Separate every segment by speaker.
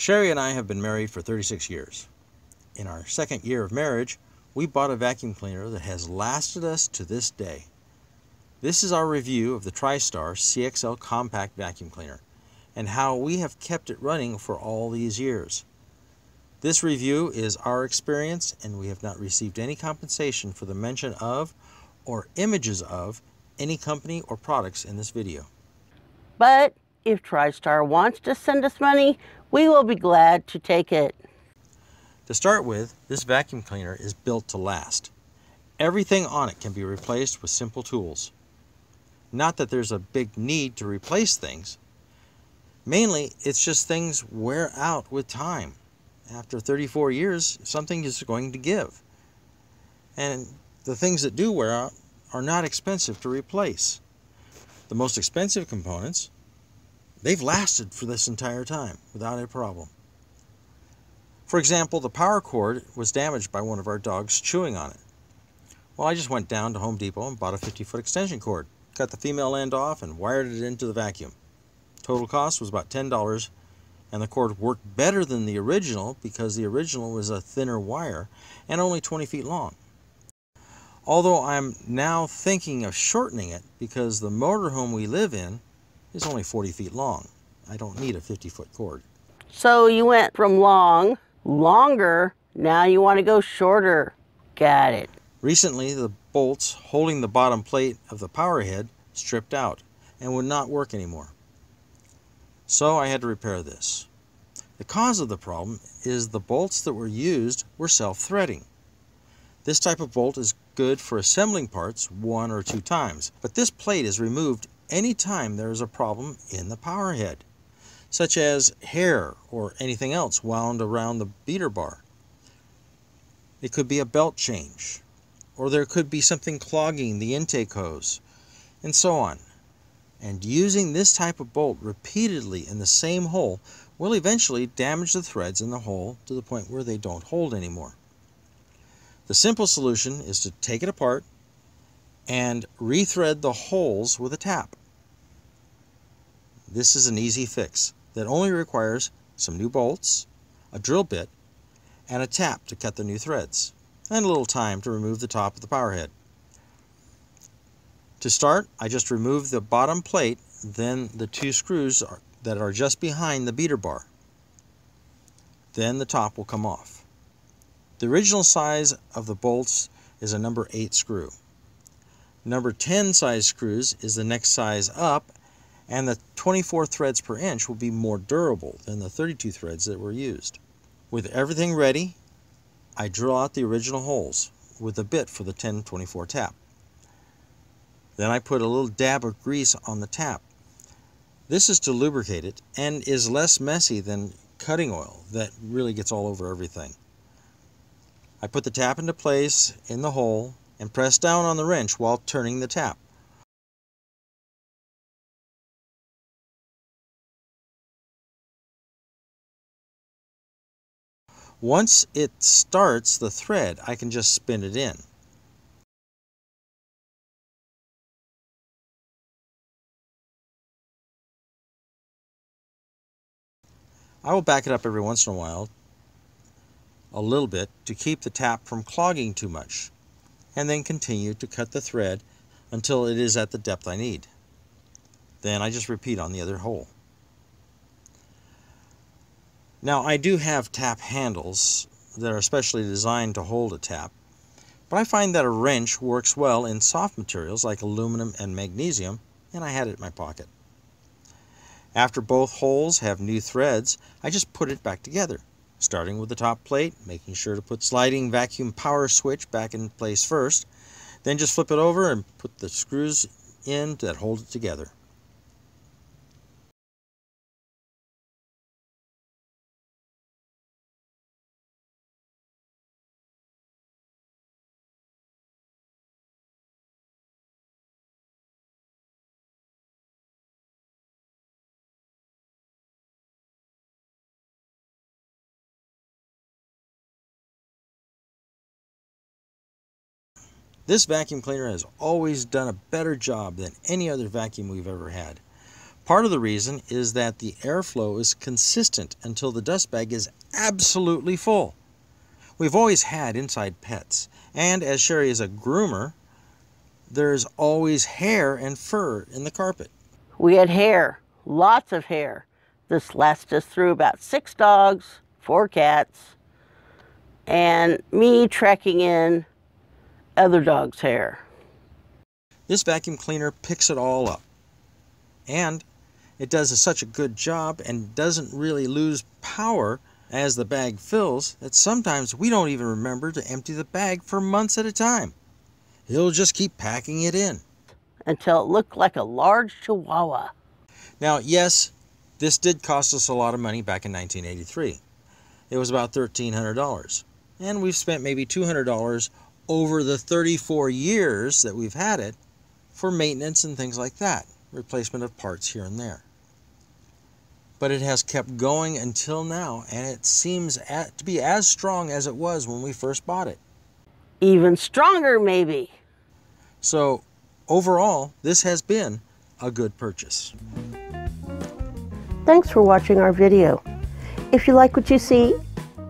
Speaker 1: Sherry and I have been married for 36 years. In our second year of marriage, we bought a vacuum cleaner that has lasted us to this day. This is our review of the TriStar CXL Compact Vacuum Cleaner and how we have kept it running for all these years. This review is our experience and we have not received any compensation for the mention of or images of any company or products in this video.
Speaker 2: But if TriStar wants to send us money, we will be glad to take it.
Speaker 1: To start with, this vacuum cleaner is built to last. Everything on it can be replaced with simple tools. Not that there's a big need to replace things. Mainly, it's just things wear out with time. After 34 years, something is going to give. And the things that do wear out are not expensive to replace. The most expensive components, they've lasted for this entire time without a problem. For example, the power cord was damaged by one of our dogs chewing on it. Well, I just went down to Home Depot and bought a 50 foot extension cord, cut the female end off, and wired it into the vacuum. Total cost was about $10, and the cord worked better than the original because the original was a thinner wire and only 20 feet long. Although I'm now thinking of shortening it because the motorhome we live in is only 40 feet long. I don't need a 50 foot cord.
Speaker 2: So you went from long longer. Now you want to go shorter. Got it.
Speaker 1: Recently, the bolts holding the bottom plate of the power head stripped out and would not work anymore. So I had to repair this. The cause of the problem is the bolts that were used were self-threading. This type of bolt is good for assembling parts one or two times, but this plate is removed anytime there is a problem in the power head such as hair or anything else wound around the beater bar. It could be a belt change, or there could be something clogging the intake hose, and so on. And using this type of bolt repeatedly in the same hole will eventually damage the threads in the hole to the point where they don't hold anymore. The simple solution is to take it apart and rethread the holes with a tap. This is an easy fix that only requires some new bolts, a drill bit, and a tap to cut the new threads, and a little time to remove the top of the power head. To start, I just remove the bottom plate, then the two screws that are just behind the beater bar. Then the top will come off. The original size of the bolts is a number 8 screw. Number 10 size screws is the next size up and the 24 threads per inch will be more durable than the 32 threads that were used. With everything ready, I drill out the original holes with a bit for the 1024 tap. Then I put a little dab of grease on the tap. This is to lubricate it and is less messy than cutting oil that really gets all over everything. I put the tap into place in the hole and press down on the wrench while turning the tap. Once it starts the thread, I can just spin it in. I will back it up every once in a while, a little bit, to keep the tap from clogging too much, and then continue to cut the thread until it is at the depth I need. Then I just repeat on the other hole. Now I do have tap handles that are specially designed to hold a tap, but I find that a wrench works well in soft materials like aluminum and magnesium, and I had it in my pocket. After both holes have new threads, I just put it back together, starting with the top plate, making sure to put sliding vacuum power switch back in place first, then just flip it over and put the screws in that hold it together. This vacuum cleaner has always done a better job than any other vacuum we've ever had. Part of the reason is that the airflow is consistent until the dust bag is absolutely full. We've always had inside pets, and as Sherry is a groomer, there's always hair and fur in the carpet.
Speaker 2: We had hair, lots of hair. This lasted us through about six dogs, four cats, and me trekking in other dogs' hair.
Speaker 1: This vacuum cleaner picks it all up. And it does a, such a good job and doesn't really lose power as the bag fills that sometimes we don't even remember to empty the bag for months at a time. He'll just keep packing it in.
Speaker 2: Until it looked like a large chihuahua.
Speaker 1: Now, yes, this did cost us a lot of money back in 1983. It was about $1,300. And we've spent maybe $200 over the 34 years that we've had it for maintenance and things like that, replacement of parts here and there. But it has kept going until now, and it seems at, to be as strong as it was when we first bought it.
Speaker 2: Even stronger, maybe.
Speaker 1: So, overall, this has been a good purchase.
Speaker 2: Thanks for watching our video. If you like what you see,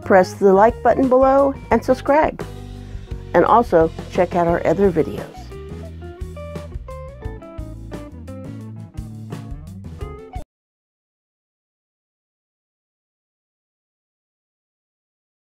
Speaker 2: press the like button below and subscribe. And also check out our other videos.